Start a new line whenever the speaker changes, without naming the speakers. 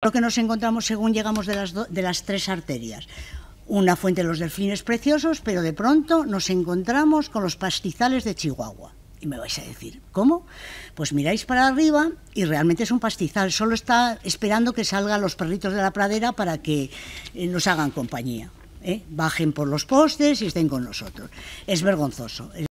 Lo que nos encontramos según llegamos de las, de las tres arterias. Una fuente de los delfines preciosos, pero de pronto nos encontramos con los pastizales de Chihuahua. Y me vais a decir, ¿cómo? Pues miráis para arriba y realmente es un pastizal, solo está esperando que salgan los perritos de la pradera para que eh, nos hagan compañía. ¿eh? Bajen por los postes y estén con nosotros. Es vergonzoso.